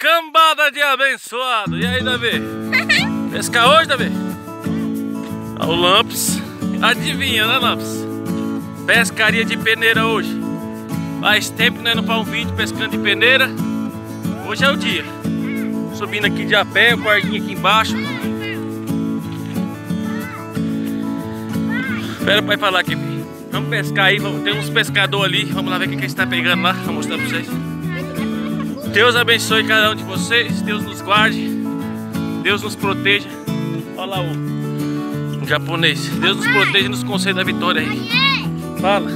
cambada de abençoado. E aí, Davi? Pescar hoje, Davi? Olha o Lamps. Adivinha, né, Lamps? Pescaria de peneira hoje. Faz tempo que nós não faz um vídeo pescando de peneira. Hoje é o dia. Subindo aqui de a pé, o guardinha aqui embaixo. Espera o pai falar aqui. Vamos pescar aí, vamos, tem uns pescadores ali. Vamos lá ver o que, que eles estão pegando lá. Vou mostrar pra vocês. Deus abençoe cada um de vocês. Deus nos guarde. Deus nos proteja. Olha lá o, o japonês. Deus nos proteja e nos conceda a vitória aí. Fala.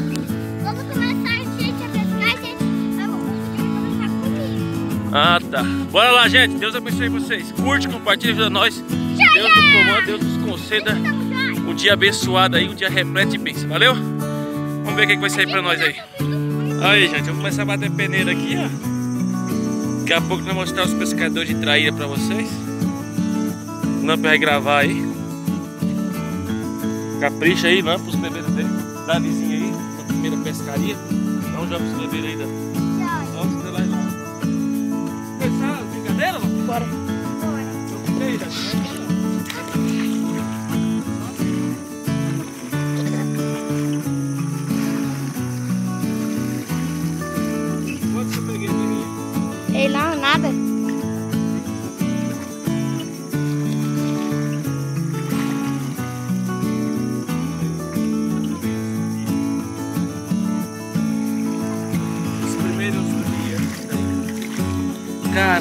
Quando começar a gente a pescar, a gente vai começar comigo. Ah, tá. Bora lá, gente. Deus abençoe vocês. Curte, compartilha, ajuda nós. Deus nos comanda, Deus nos conceda um dia abençoado aí, um dia repleto de bênção. Valeu? Vamos ver o que, que vai sair pra nós aí. Aí, gente, vamos começar a bater peneira aqui, ó. Daqui a pouco nós vamos mostrar os pescadores de traíra pra vocês. O Lamp vai gravar aí. Capricha aí, Lamp, os bebês dele. Da vizinha aí, na primeira pescaria. Dá um jogo pros bebês aí, da. Vamos lá e lá. Começar a brincadeira, Lamp? Bora. E aí,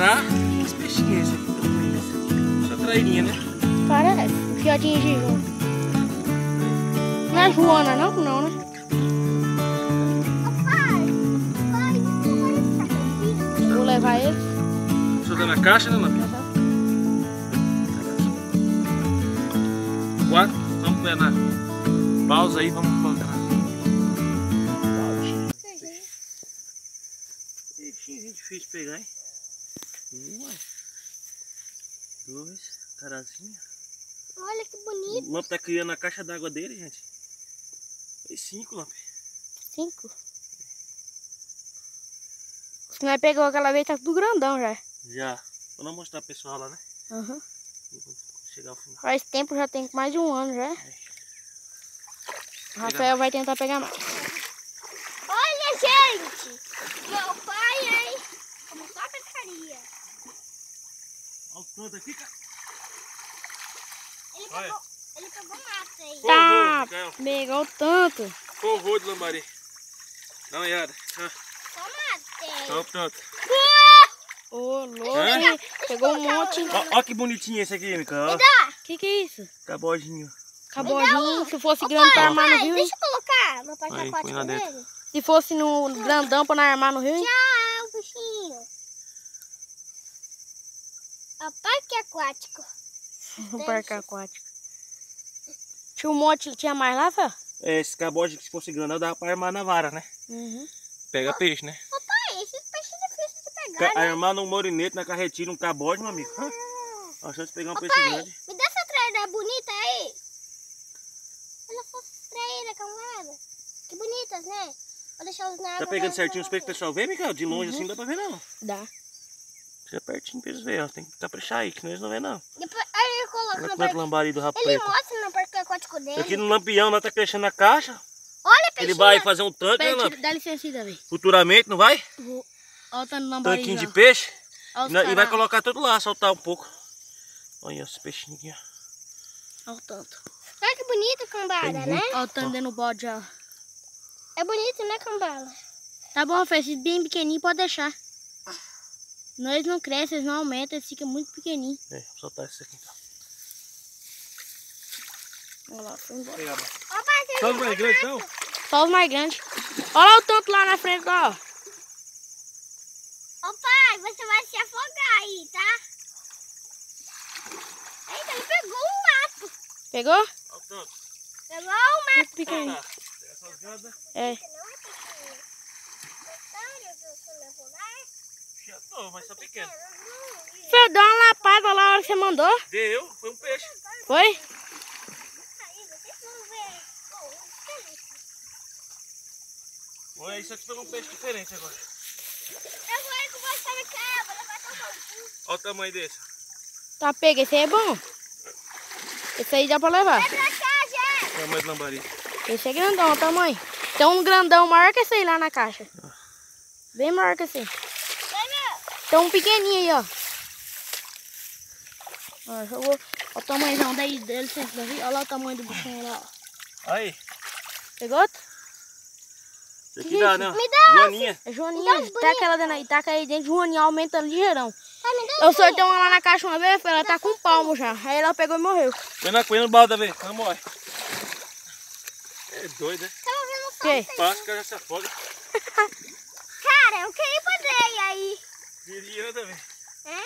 E os peixinhos aqui também. Só trairinha, né? Parece. Um fiotinho de João. Não é Joana, não? Não, né? Vou levar ele. Só tá na caixa, né, Lamp? Quatro. Vamos na pausa aí, vamos Olha que bonito. O Lamp tá criando a caixa d'água dele, gente. Foi cinco, Lamp. Cinco. Se nós pegou aquela vez, tá tudo grandão já. Já. Vou não mostrar pro pessoal lá, né? Uhum. Chegar ao final. Faz tempo, já tem mais de um ano já. O Rafael vai tentar pegar mais. Olha, gente. Meu pai aí começou a pescaria. Olha o tanto aqui, cara. Ele Olha. pegou, ele pegou mata aí. Tá, pegou tanto. Forrou de lambari. Dá uma olhada. Ah, Só matei. Olha o tanto. Ô, louco. Hã? Pegou um monte. Ó, ó que bonitinho esse aqui, Mica. Ó. Que que é isso? Cabojinho. Cabojinho. Se fosse grande pra armar no rio, deixa eu colocar no lá aquático dele. Se fosse no grandão pra armar no rio, hein? Tchau, bichinho. É o parque aquático. No parque aquático. Tinha um monte, tinha mais lá, Fé? É, esse caboje que se fosse grandão dava pra armar na vara, né? Uhum. Pega peixe, né? Ô pai, esses peixes difíceis de Ca pegar, né? armar num morinete, na carretilha, um caboje, meu amigo. Ó, Deixa eu te pegar um peixe pai, grande. me dá essa traíra bonita aí. Olha essas traíras, camarada. Que bonitas, né? Vou deixar os na. Tá pegando certinho os peixes, pessoal? Vê, Mica? De longe assim não dá pra ver, não. Dá. Chega pertinho pra eles verem, ó. Tem que caprichar aí, que senão eles não vê, não. Depois, aí ele coloca Olha no quanto parque. lambari do rabo Ele mostra no parque aquático dele. Aqui no lampião, nós tá crescendo a caixa. Olha, Ele peixinho. vai fazer um tanque, né, Pera, Lamp? tira- dá licença aí, Davi. Futuramente, não vai? Vou- Olha o tanto de Tanquinho de peixe. Olha E, e vai colocar tudo lá, soltar um pouco. Olha os peixinhos aqui, ó. Olha o tanto. Olha que bonito, cambada, Tem né? Olha o tanto dentro do bode já. É bonito, né, cambada? Tá bom, Fê, esses bem pequenininho pode deixar. Não, eles não crescem, eles não aumentam, eles ficam muito pequenininhos. É, vou soltar esse aqui então. Olha lá, foi embora. Só os mais grandes, então? Só os mais grandes. Olha lá o tanto lá na frente, ó. Ô pai, você vai se afogar aí, tá? Eita, ele pegou um mato. Pegou? Olha o tanto. Pegou um mato. Tá. Pega essas. É. Não é você tô, mas só pequeno. Fê, dá uma lapada lá a hora que você mandou. Deu, foi um peixe. Foi? Aí, vocês vão ver. Oh, feliz. Olha, isso aqui foi um peixe diferente agora. Eu vou ir com você no cabo, levar teu Olha o tamanho desse. Tá pega, esse aí é bom. Esse aí dá pra levar. Vai pra cá. O tamanho do lambari. Esse é grandão, olha o tamanho. Tem um grandão maior que esse aí lá na caixa. Bem maior que esse aí. Vai. Tem um pequenininho aí, ó. Ó, jogou. Olha o tamanhozão daí, dele. Olha lá o tamanho do bichinho lá, ó. Aí. Pegou outro? Aqui dá, não. Me dá Joaninha. É Me dá Joaninha. Taca ela dentro aí, taca aí dentro. Joaninha aumenta ligeirão. Eu sortei uma lá na caixa uma vez, ela tá com um palmo já. Aí ela pegou e morreu. Põe na coisa no balde, velho. Não morre. É doido, né? Tava vendo um Que? Passa ela já se afoga. Cara, eu queria poder aí. Queria também. É?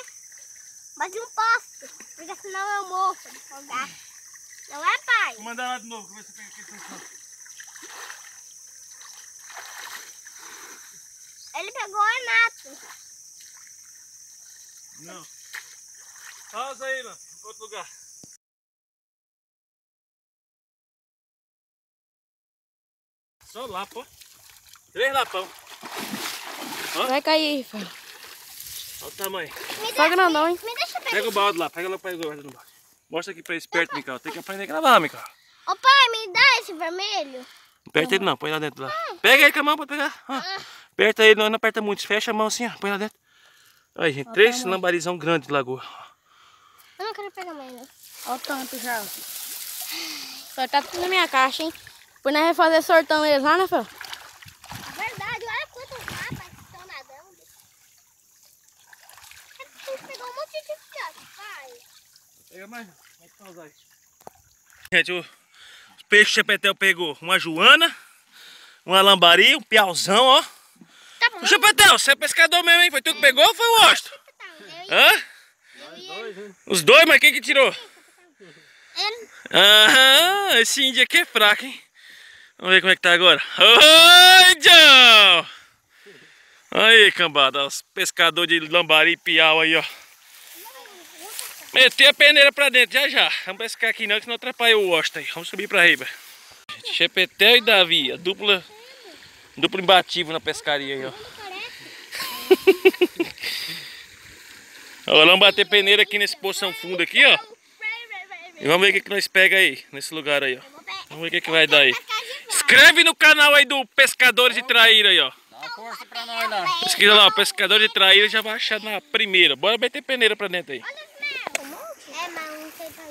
Mas um posto. Porque senão eu morro de afogar. Não é, pai? Vou mandar lá de novo, ver se pega aqui. funciona. Ele pegou o Renato. Não. Pausa aí, mano. Outro lugar. Só lapa, ó. Três lapão. Vai cair, filho. Olha o tamanho. Só grandão, hein? Me deixa pegar. Pega o balde lá, pega lá, o balde no balde. Mostra aqui pra esse perto, Micael. Tem que aprender a gravar, Micael. Ô pai, me dá esse vermelho. Não aperta ele não, põe lá dentro lá. Pega ele com a mão, pode pegar. Ó. Aperta ele, não, não aperta muito. Fecha a mão assim, ó. Põe lá dentro. Aí, gente, três lambarizão grandes de lagoa. Eu não quero pegar mais, não. Olha o tanto já. Só tá tudo na minha caixa, hein? Depois nós vamos fazer sortando eles lá, né, filho? Verdade, olha quantos rapas que estão nadando. A gente pegou um monte de filhote, pai. Pega mais, pode pausar aí. Gente, o peixe Chepetel pegou uma joana, uma lambari, um piauzão, ó. Tá bom. O Chepetel, você é pescador mesmo, hein? Foi tu que pegou ou foi o Osto? Hã? Os dois, mas quem que tirou? Ele... Aham, esse índio aqui é fraco, hein? Vamos ver como é que tá agora. Oi, John! Aí, cambada, os pescadores de lambari e piau aí, ó. Meter a peneira pra dentro, já já. Vamos pescar aqui não, que senão atrapalha o Osta aí. Vamos subir pra riba. Chepetel e Davi, a dupla, duplo imbatível na pescaria aí, ó. Ó, vamos bater peneira aqui nesse poção fundo aqui, ó. E vamos ver o que, que nós pega aí, nesse lugar aí, ó. Vamos ver o que, que vai dar aí. Inscreve no canal aí do Pescadores de Traíra aí, ó. Dá uma força pra nós lá. Pesquisa lá, ó, Pescadores de Traíra já vai achar na primeira. Bora meter peneira pra dentro aí. É,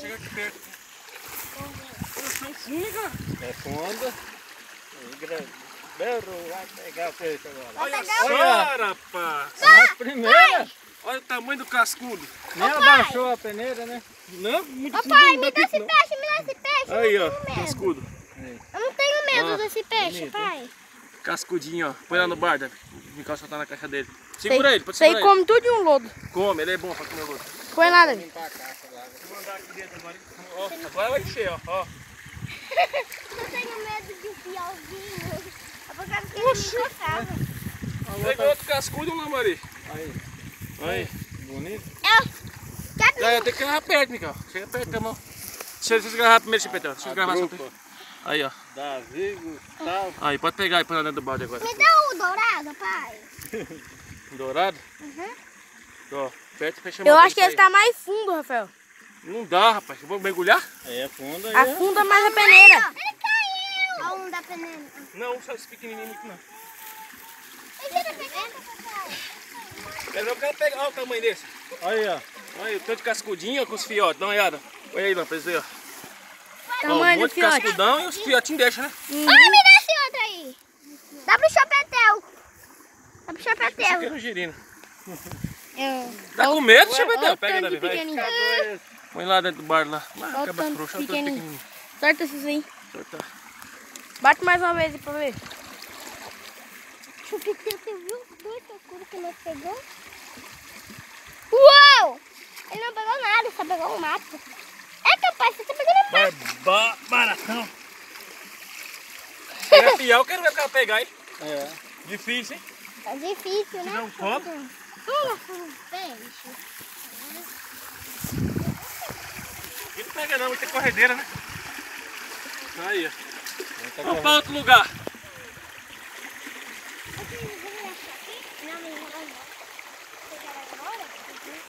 Chega aqui perto. É fundo. Berro, vai pegar o peixe agora. Olha só, rapaz. As primeiras. Olha o tamanho do cascudo. Nem abaixou a peneira, né? Não, muito Ô pai, me dá esse não. peixe, me dá esse peixe. Aí, ó, cascudo. Eu não tenho medo Ó, desse peixe, bonito, pai. Cascudinho, ó. Põe lá no bar, Davi. O Micão só tá na caixa dele. Sei- Segura ele, pode Isso aí segurar ele. come tudo de um lodo. Come, ele é bom pra comer o outro. Põe lá, Davi. A lá. Vou mandar aqui dentro agora. Ó, agora vai encher, ó. ó. Eu tenho medo de um fialzinho. É causa que ele me encostava. Pegou outro cascudo lambari. Aí, Aí. bonito. Eu... Quer Já, tem que agarrar perto, Micão. Chega perto a mão. Deixa eu agarrar primeiro, Chipetão. Deixa eu agarrar só. Aí, ó. Davi, Gustavo. Aí, pode pegar e pôr lá dentro do balde agora. Me dá o dourado, pai. Dourado? Uhum. Ó, perto fecha a Eu acho que ele esse tá mais fundo, Rafael. Não dá, rapaz. Eu vou mergulhar? É fundo aí. Afunda mais a peneira. Olha um da peneira. Não, só esse pequenininho muito não. Ele tá pegando, papai. Quero ver o cara pegar. Olha o tamanho desse. Aí, ó. Olha aí, o tanto de cascudinho ó, com os fiotes. Dá uma olhada. Olha aí, lá, pra vocês verem, ó. Ó, um Tamanho do monte de fiote. cascudão e os fiotinhos deixam, né? Ai, me dá esse outro aí. Dá pro chapetel. Dá pro Isso aqui chapetel. é no. É. Tá com medo, Olha o Pega, Davi, vai. Põe lá dentro do bar lá. Mas Olha o acaba frouxo, olha o tanto pequenininho. Sorta esses aí. Solta. Bate mais uma vez aí pra ver. Chapetel, você viu os dois cascudos que nós pegou? Uau! Ele não pegou nada, só pegou um mato. É capaz, você tá pegando mato. Barba, baratão. Pegar piau, quero ver o cara pegar, hein? É. Difícil, hein? Tá difícil, né? Não copo. Vamos por um peixe. Ele não pega não, muita corredeira, né? Aí, ó. Vamos pra outro lugar. Não, não não.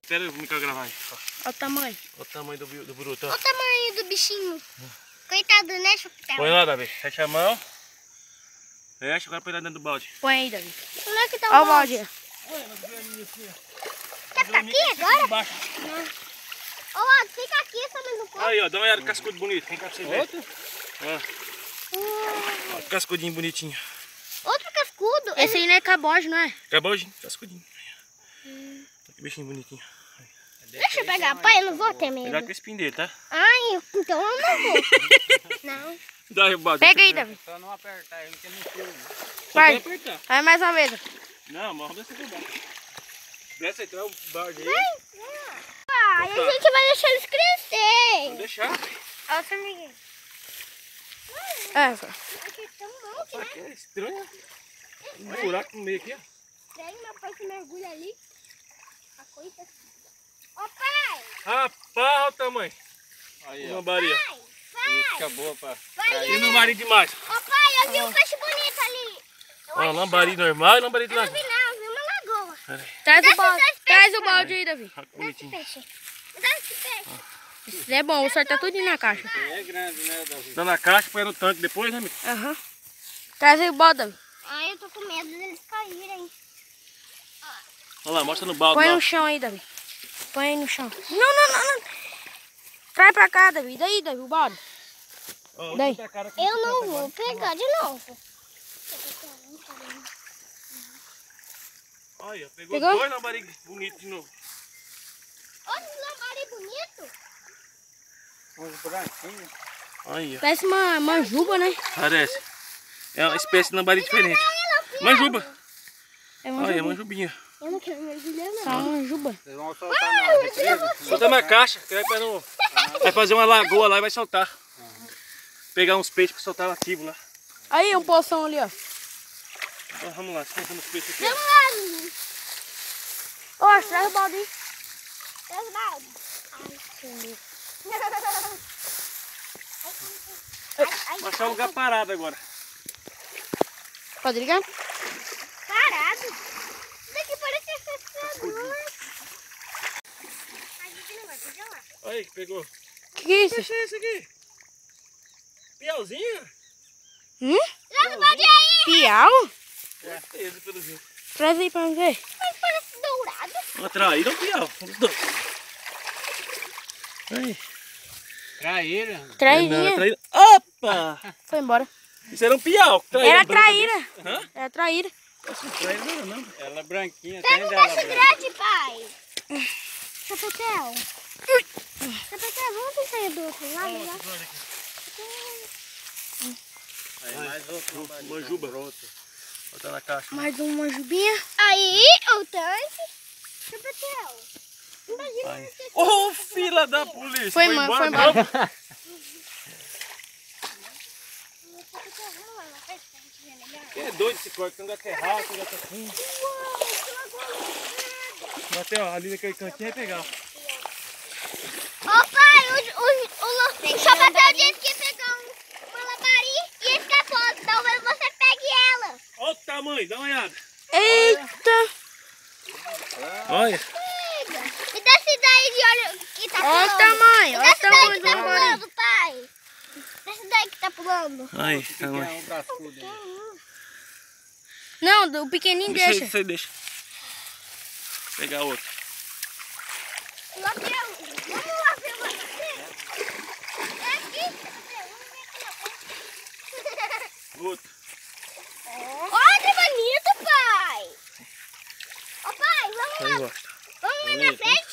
Espera eu me gravar aí. Olha o tamanho. Olha o tamanho do, do bruto. Olha o tamanho do bichinho. Coitado, né, Chupitel? Põe lá, Davi. Fecha a mão. Fecha, agora põe lá dentro do balde. Põe aí, Davi. É que tá Olha o o balde? balde. Quer ficar aqui agora? Embaixo. Ô, Otto, fica aqui, só mais um pouco. Aí, ó, dá uma olhada no cascudo bonito. Vem cá pra você ver. Outro? Ó, Hum, ó, cascudinho bonitinho. outro cascudo. Esse aí não é caboge, não é? Acabou, gente? Cascudinho. Que bichinho bonitinho. Deixa eu pegar, pai, eu não vou ter medo. que esse dele, tá? Ai, então eu não vou. não. Dá balde. Pega aí, Davi. Só não apertar ele que não. Só Vai. vai mais uma vez. Não, mas vamos descer por baixo. Desce aí, traz o aí. Pai, a gente vai deixar eles Vamos crescer. deixar. Olha o. É, só. Aqui é tão monte, Só né? que é estranho. Um buraco no meio aqui, ó. Estranho, meu pai se mergulha ali. A coisa. Ô, pai! Rapaz, olha o tamanho. Aí, ó. Lambari, ó. Pai! Isso Pai! fica boa pra... Vai, E no lambari demais. Ô, pai, eu vi um peixe bonito ali. Ó, acho- lambari normal e lambari de Eu não lagoa. vi não, eu vi uma lagoa. Traz o Desce balde. Traz o balde aí, Davi. Que Desce bonitinho. peixe. Desce peixe. Isso é bom, vou sortar tudo na caixa. É grande, né, Davi? Dá na caixa, põe no tanque depois, né, amigo? Aham. Traz aí o balde, Davi. Ai, eu tô com medo deles caírem. Olha lá, mostra no balde Põe lá. no chão aí, Davi. Põe aí no chão. Não, não, não, não. Traz pra cá, Davi. Daí, Davi, o balde. Ó, Daí. Eu não vou pegar de novo. Olha, pegou, Pegou? dois lambari bonitos de novo. Olha esse lambari bonito. Uns branquinhos. Olha, Parece uma manjuba, né? parece. É uma espécie de lambari diferente. Manjuba. É Olha, manjuba. manjubinha. Eu não quero mergulhar, não. Só uma manjuba. Vocês vão soltar na represa? Solta na caixa, que vai, pra vai fazer uma lagoa lá e vai soltar. Pegar uns peixes pra soltar ativo lá. Aí, um poção ali, ó. Então, vamos lá, soltando os peixes aqui. Vamos lá, Ó, traz o balde aí. Meus baldes. Ai, que medo. Vou achar um lugar parado agora. Pode ligar? Parado. Isso daqui parece assustador. Que deixa lá. Olha aí, que pegou. Que que é isso? Peixe é esse aqui? Piauzinho? Hum? O aí. Piau? É, esse pelo jeito. Traz aí pra ver. Mas parece dourado. Uma traíra ou um piau? Os dois. Aí. Traíra. Não, Traírinha. traíra. Opa! Foi embora. Isso era um piau. Traíra Era branca traíra. Hã? Era traíra. Traíra não, não. Ela é branquinha, Pega um branca. grande, pai. Chapetel. Chapetel, vamos tentar ir do outro lado lá. Aí mais outro. Manjuba. Bota na caixa. Mais uma manjubinha. Aí, o tanque. Chapetel. Imagina Aí. você... Ô, fila da polícia! Foi, mano, foi embora. melhor. É doido esse corte, que é rato, tem lugar que é fundo. Lagoa Até ó, ali naquele cantinho vai pegar. Ô pai, o, o, o, o Chapetel disse que pegou um, uma lambari e escapou. Talvez você pegue ela. Olha o tamanho, dá uma olhada. Eita. Olha. Pega. E desce daí de olho que tá Olha o tamanho. Olha o daí tamanho que do tá lambari. pulando, pai. Desce daí que tá pulando. Tamanho. um cascudo aí. Não, do pequenininho Deixa aí, deixa. você deixa. Pegar outro. Lampião, vamos lá ver o você. É aqui, Chapetel. Vamos ver aqui na frente. Outro. Olha que bonito, pai. Ô pai, vamos lá. Vamos lá na frente.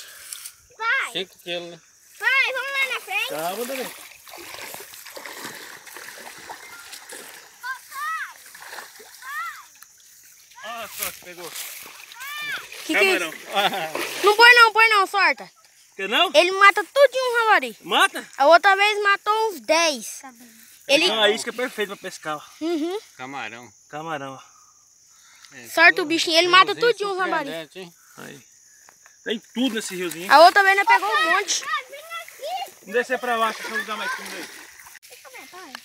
Pai, 5 quilos, né? pai, vamos lá na frente. Calma, Dani. Ah, só que pegou. Que que é Camarão. isso? Não põe não, põe não, sorta. Quer não? Ele mata tudinho um lambari. Mata? A outra vez matou uns 10. Ele... Então, a isca é perfeita pra pescar. ó. Uhum. Camarão. Camarão, ó. É, Sorta o bichinho, ele mata os lambari. surpreendente, hein? Aí. Tem tudo nesse riozinho. A outra vez nós pegou um monte. Aqui. Vamos descer pra baixo, deixa eu lugar mais fundo aí.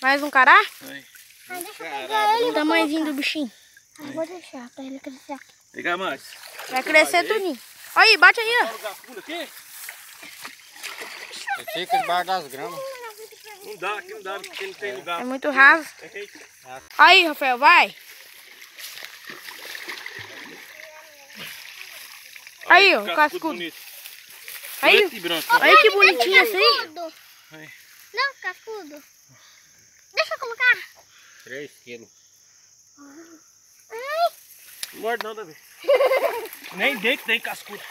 Mais um cará? Aí. Ai, deixa eu Caralho. pegar ele. O tamanhozinho do bichinho. Ah, vou deixar pra ele crescer aqui. Pegar mais. Vai crescer tudinho. Aí, bate aí, ó. Olha aqui. Fica debaixo das gramas. Não dá, aqui não dá, porque não tem lugar. É muito raso. Eita. Aí, Rafael, vai. Aí, ó, o cascudo. bonito. Aí, e aí que bonitinho esse aí. Cascudo. Aí. Não, cascudo. Deixa eu colocar. 3 quilos. Não morde não, Davi. Nem dentro tem cascudo.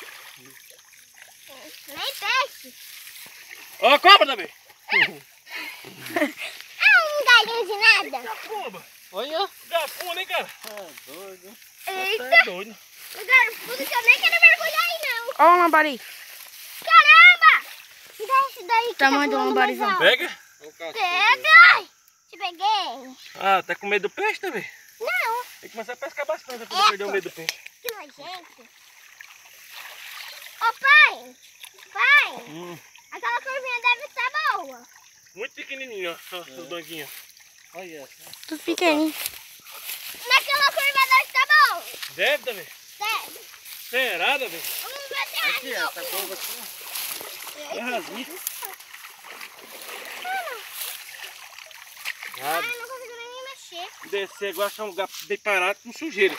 nem peixe. Ó, a cobra, Davi. Ah, um galinho de nada. Gafumba. Olha. Gafumba, hein, cara? É doido. Eita. Tá doido. O garfudo que eu nem quero não. Ó o lambari. Caramba! Me dá esse daí que Tamanho tá do lambarizão. Pega. Olha. Pega! Te peguei. Ah, tá com medo do peixe, Davi? Não, Tem que começar a pescar bastante pra poder perder o medo do peixe. que nojento. Ô pai, pai, Hum. aquela curvinha deve estar boa. Muito pequenininho, ó. ó, Os banquinhos. Olha essa. Tudo pequenininho. Naquela curva deve estar boa. Deve, Davi. Sério. Será, Davi? É Aqui, essa curva aqui. É rasinho. Ai, não consigo nem me mexer. Descer agora achar um lugar bem parado com sujeira.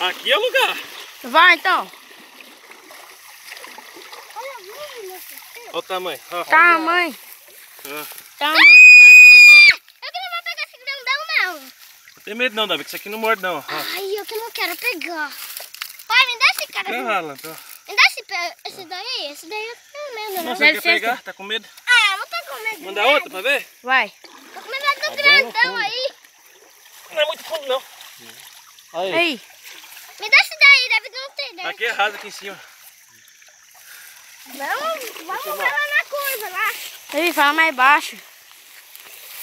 Aqui é o lugar. Vai, então. Olha, o tamanho. Ó. Tamanho. Ó. Tamanho. Eu que não vou pegar esse grandão, não. Não tem medo não, Davi, que isso aqui não morde não. Ai, eu que não quero pegar. Pai, me dá esse cara. Tá ralando, ó. Me dá esse, esse daí. Esse daí eu tô com medo, Não, não. você quer pegar? Tá com medo? Ah, não tô com medo. Manda não. outra pra ver? Vai. Tô com medo do grandão aí. Não é muito fundo não. Aí. Aí. Me dá esse daí, deve não ter, né? Aqui é raso aqui em cima. Vamos, vamos ver lá na curva, lá. Aí, fala mais baixo.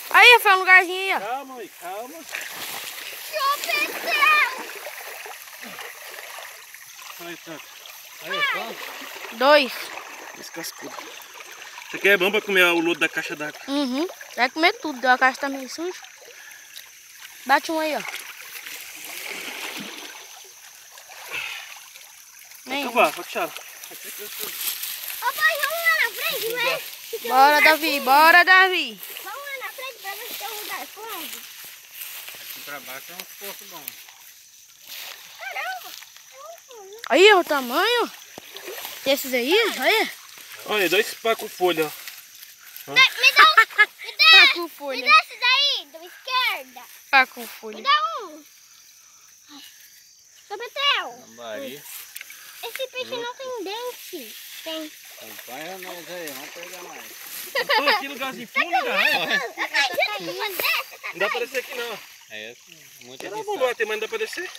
Aí, Rafael, um lugarzinho aí, ó. Calma aí, calma. Chupetão. Olha tanto. Aí, só. Dois. Esse cascudo. Isso aqui é bom pra comer o lodo da caixa d'água. Uhum. Vai comer tudo. A caixa tá meio suja. Bate um aí, ó. Vem. Então vá, pode tirar. Ô, pai, vamos lá na frente, né? Bora, Davi. Bora, Davi. Vamos lá na frente pra ver se tem um lugar fundo. Aqui pra baixo é um poço bom. Caramba, tem um fundo. Aí, o tamanho. Desses aí, olha. Olha, dois pacos folha, ó. Me, dá um, me dá, Tá com me folha. dá esse daí, da esquerda. Tá com Me folha. dá um. Chupetão. Lambari. Esse peixe não tem dente. Tem. Acompanha nós aí, vamos pegar mais. Tô aqui no lugarzinho fundo, cara. Acredito que você tá Não dá pra descer aqui não. É. Muita Era bom bater, mas não dá pra descer.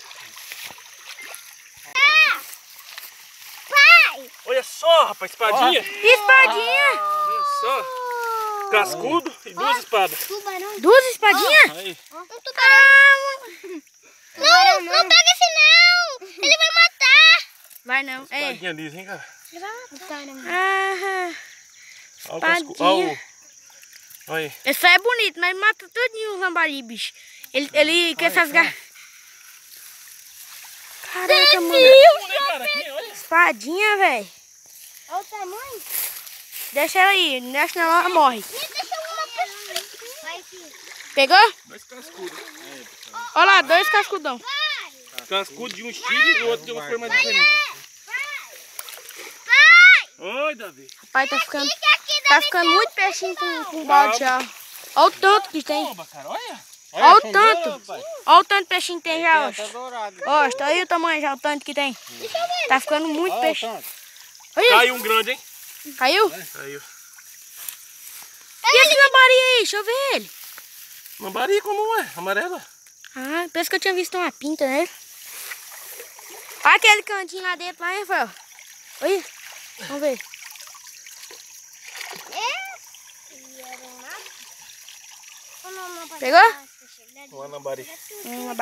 Pai! Olha só, rapaz, espadinha. Espadinha. Olha só. Cascudo e duas espadas. Tubarão. Duas espadinhas? Aí. Um tubarão. Não, não pega esse não. Ele vai matar. Vai não. É. Espadinha lisa, hein, cara. Ele vai matar. Ah, Olha o cascudo. Espadinha. Olha o... Olha aí. esse aí é bonito, mas mata todinho os lambari, bicho. Ele, ele com essas garras. Caraca, mano. Olha, cara, Espadinha, velho. Olha o tamanho. Deixa ela aí, não deixa não, ela morre. Pegou? Dois cascudos. Olha lá, dois cascudão. Cascudo de um estilo e o outro de uma cor mais diferente. Vai. Oi, Davi. Pai, tá ficando, aqui, tá ficando muito peixinho com, com balde já. Olha o tanto que tem. Oba, cara, olha. Olha o afundou, tanto. rapaz. Olha o tanto de peixinho que tem já, Tem ó. Ó, tá aí o tamanho já, o tanto que tem. Tá ficando muito Olha o peixe. Olha, Caiu um grande, hein? caiu? Caiu. E esse lambari aí? Deixa eu ver ele. Lambari comum, é? Amarela. Ah, parece que eu tinha visto uma pinta, né? Olha aquele cantinho lá dentro, lá, hein, Rafael? Olha. Vamos ver. Um Pegou? Um lambari. Um.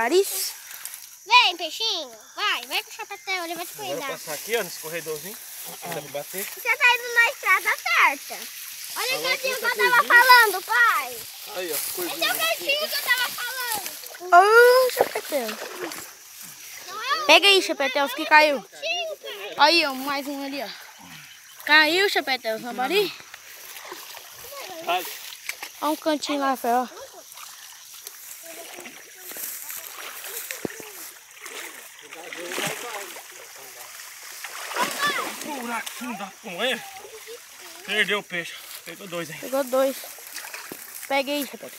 Vem, peixinho. Vai, vai com o chapéu, ele vai te cuidar. passar aqui, ó, nesse corredorzinho. Pra bater. Você tá indo na estrada certa. Olha o cantinho que eu tava falando, pai. Aí, ó, Esse é o cantinho que eu tava falando. Ô, chapetão. Não é Pega aí, Chapeteus, que caiu. Aí, ó, mais um ali, ó. Caiu, Chapeteus, lambari. Olha um cantinho lá, Fé, ó. Buraquinho da conha. Perdeu o peixe. Pegou dois, hein? Pegou dois. Pega aí, Chapeteus.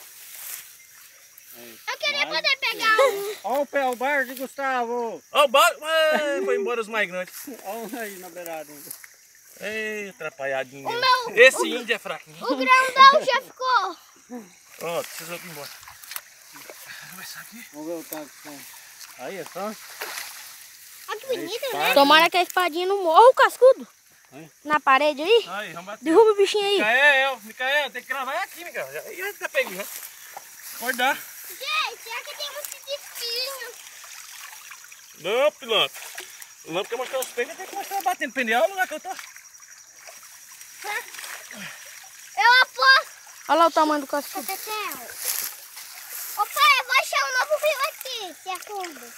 Eu queria poder pegar um. Olha o pé, o bar de Gustavo. Ó, o barco. Ai, Foi embora os mais grandes. Olha aí na beirada. Ei, atrapalhadinho. O meu- Esse índio é fraquinho. O grandão já ficou. Pronto, vocês vão embora. Vamos começar aqui. Vamos ver o tanto que tem. Aí é só. Bonito, né? Tomara que a espadinha não morra o cascudo. Hein? Na parede aí. Aí, vamos bater. Derruba o bichinho aí. Micael, Micael, tem que gravar aqui, Micael. Já tá pegando. já. Acordar. Gente, aqui tem muito de espinho. Não, pilantra. O lampo quer mostrar os peitos, tem que mostrar batendo pneu. Olha o lugar que eu tô. Eu aposto. Olha lá o tamanho do cascudo. Ô pai, eu vou achar um novo rio aqui, se afunda.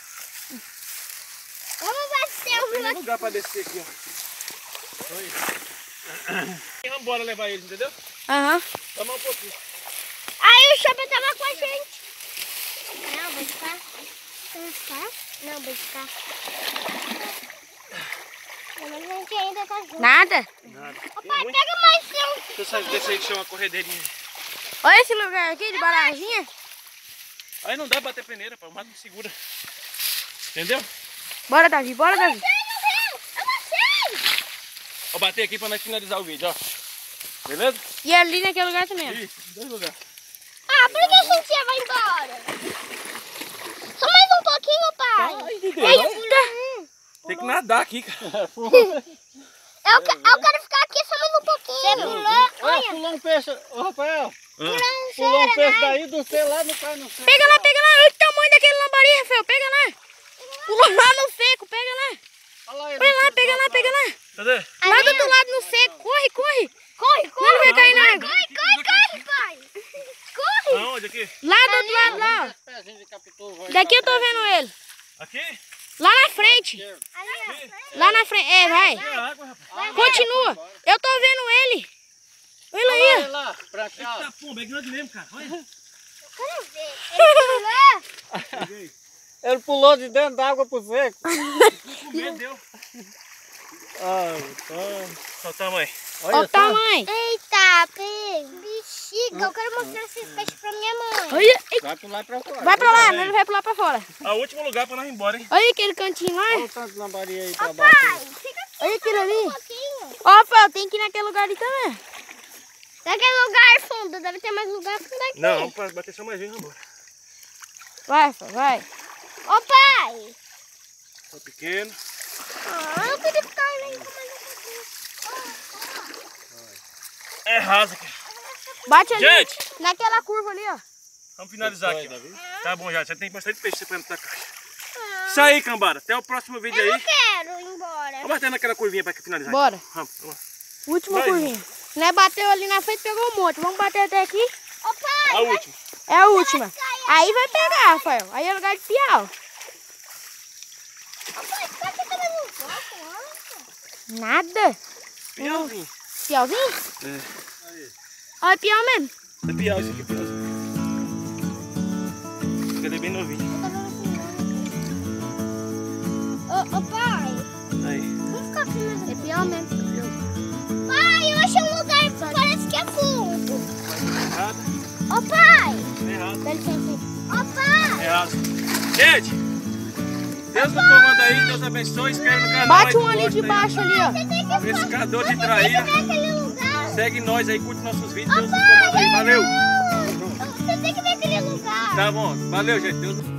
Tem um lugar pra descer aqui, ó. E vamos embora levar eles, entendeu? Aham. Toma um pouquinho. Aí o Chapa tava com a gente. Não, vai ficar. Vai ficar? Não, vai ficar. Ainda tá junto. Nada. Nada. Ô pai, pega mais um. Você sabe desse aí que chama uma corredeirinha. Olha esse lugar aqui de baraginha. Aí não dá pra bater peneira, pô. O mato não segura. Entendeu? Bora, Davi. Bora, Davi. Sai no rio. Eu não sei. Vou bater aqui pra nós finalizar o vídeo, ó. Beleza? E ali naquele lugar também. Isso, dois lugares. Ah, por que a Cintia vai embora? Só mais um pouquinho, pai. Ai, Deus. Eita. Tem que nadar aqui, cara. Eu, que- eu quero ficar aqui só mais um pouquinho. Você pulou? Olha, pulou um peixe. Ô, Rafael, Ah, pulou um peixe né? daí do céu lá no cai no céu. Pega lá, pega lá. Olha o tamanho daquele lambari, Rafael. Pega lá. Pula lá no seco. Pega lá. Olha lá, Pega lá, pega lá, céu. pega lá. Cadê? Lá do outro lado no seco. Corre, corre. Corre, corre. Não vai cair na água. Corre, corre, corre, pai. Corre. Aonde aqui? Lá do outro lado, lá. Capitão vai Daqui eu pra tô vendo ele. Aqui? Lá na frente. Lá na frente. É, vai. Continua. Eu tô vendo ele. Olha aí. Olha lá, branqueado. Tá pomba, é grande mesmo, cara. Olha. Quero ver. Ele. Ele pulou de dentro da água pro seco. Medo deu. Ah, Olha o tamanho. Olha o tamanho. Eita, peixe. Bexiga. Eu quero mostrar esses peixes pra minha mãe. Olha. Vai pular pra fora. Vai pra lá, ele vai pular pra fora. É o último lugar pra nós ir embora, hein? Olha aquele cantinho Olha lá. o tanto de lambaria aí pra baixo. Pai, fica aqui Olha aquilo um ali. Ó, Rafael, tem que ir naquele lugar ali também. Naquele lugar fundo, deve ter mais lugar que daqui. Não, vamos bater só mais um vamos embora. Vai, vai. Ô pai. Tá pequeno. Ah, eu queria ficar ali É rasa, cara. Bate ali. Gente! Naquela curva ali, ó. Vamos finalizar aqui. ó. Tá bom já, já tem bastante peixe pra dentro da caixa. Isso aí, cambada. Até o próximo vídeo Eu não aí. quero ir embora. Vamos bater naquela curvinha pra finalizar. Bora. Aqui. Vamos, vamos. Última Vai. curvinha. Né, bateu ali na frente, pegou um monte. Vamos bater até aqui. Ô pai. A última. É a última. Aí vai pegar, Rafael. Aí é lugar de piau. Volta? Nada. Piauzinho. Piauzinho? É. Ó, é piau mesmo. É piau esse aqui, piauzinho. Ele é bem novinho. Ô, ô pai. Aí. Vamos ficar aqui mais É piau mesmo. Pai, eu achei um lugar que parece que é fundo. Errado. Ô pai. Errado. Dá licença aí. Ô pai. Errado. Gente, Deus no comando aí, Deus abençoe, inscreve no canal. Bate aí, um ali de aí. baixo ali, ó. Pescador de traíra. Naquele lugar. Segue nós aí, curte nossos vídeos, Deus no comando aí. Valeu. Você tem que ver aquele lugar. Tá bom, valeu, gente. Deus no